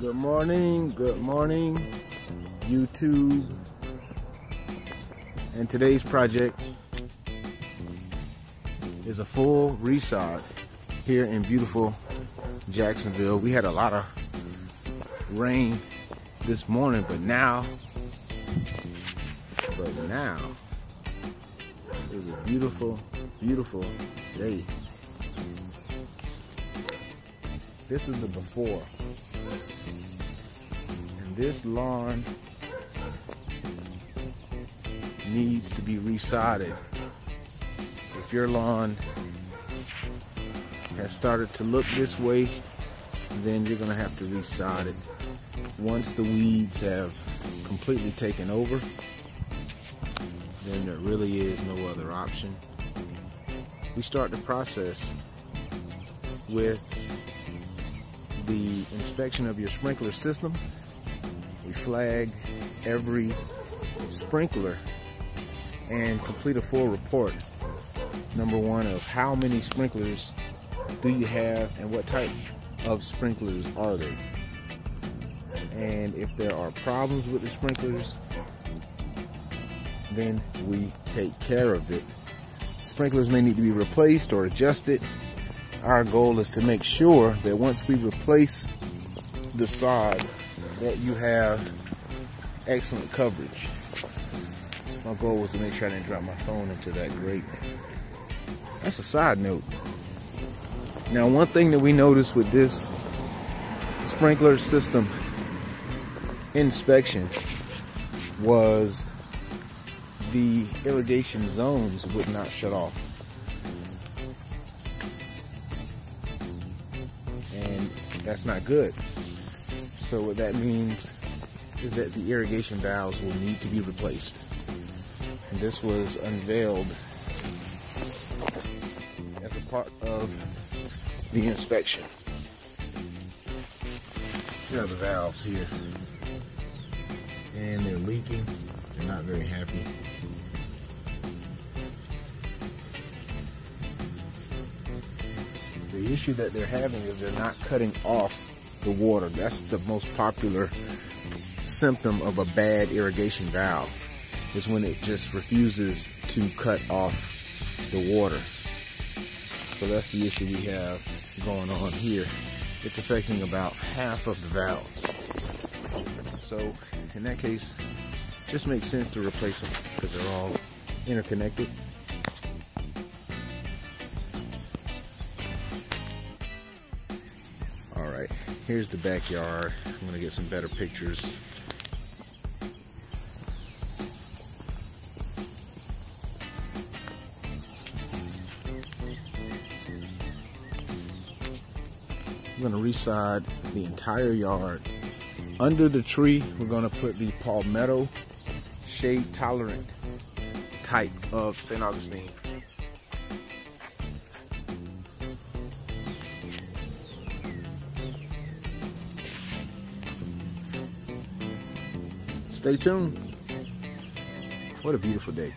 Good morning, good morning, YouTube. And today's project is a full resod here in beautiful Jacksonville. We had a lot of rain this morning, but now, but now, it's a beautiful, beautiful day. This is the before. This lawn needs to be resodded. If your lawn has started to look this way, then you're gonna have to resod it. Once the weeds have completely taken over, then there really is no other option. We start the process with the inspection of your sprinkler system. We flag every sprinkler and complete a full report. Number one of how many sprinklers do you have and what type of sprinklers are they? And if there are problems with the sprinklers, then we take care of it. Sprinklers may need to be replaced or adjusted our goal is to make sure that once we replace the sod that you have excellent coverage. My goal was to make sure I didn't drop my phone into that grate. That's a side note. Now one thing that we noticed with this sprinkler system inspection was the irrigation zones would not shut off. And that's not good. So what that means is that the irrigation valves will need to be replaced. And this was unveiled as a part of the inspection. Here are the valves here. And they're leaking. They're not very happy. the issue that they're having is they're not cutting off the water. That's the most popular symptom of a bad irrigation valve is when it just refuses to cut off the water. So that's the issue we have going on here. It's affecting about half of the valves. So in that case, just makes sense to replace them because they're all interconnected. Here's the backyard. I'm gonna get some better pictures. I'm gonna resod the entire yard. Under the tree, we're gonna put the palmetto shade tolerant type of St. Augustine. Stay tuned. What a beautiful day.